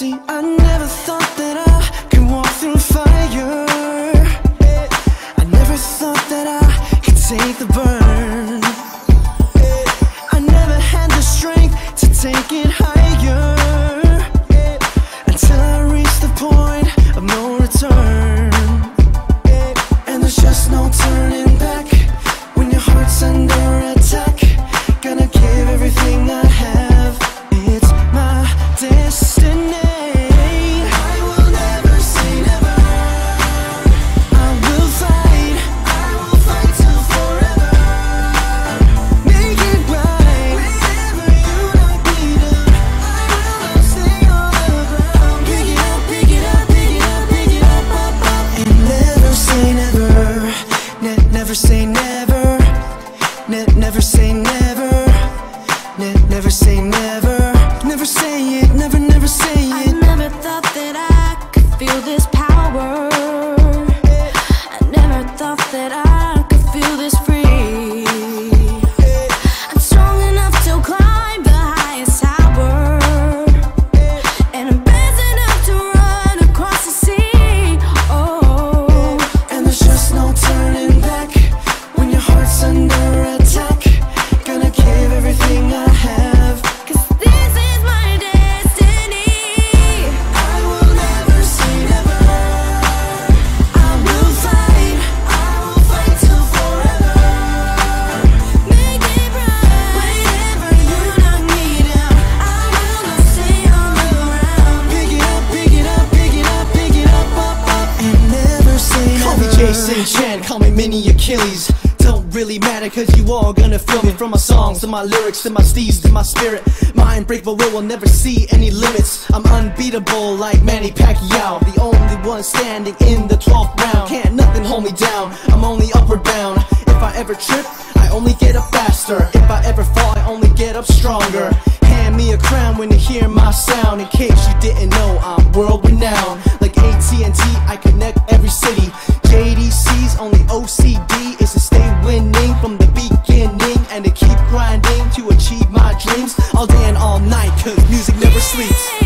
See, I never thought that I could walk through fire. I never thought that I could take the burn. I never had the strength to take it higher until I reached the point of no return. And there's just no turning back when your heart's under attack. Gonna give everything I never say never. Ne- never say never. Ne- never say never. Never say it. Never, never say it I never thought that I could feel this Mini Achilles. Don't really matter cause you all gonna feel me. From my songs to my lyrics to my steeds to my spirit. My unbreakable will will never see any limits. I'm unbeatable like Manny Pacquiao. The only one standing in the 12th round. Can't nothing hold me down, I'm only upward bound. If I ever trip, I only get up faster. If I ever fall, I only get up stronger. Hand me a crown when you hear my sound. In case you didn't know, I'm world renowned to achieve my dreams all day and all night, cause music never sleeps.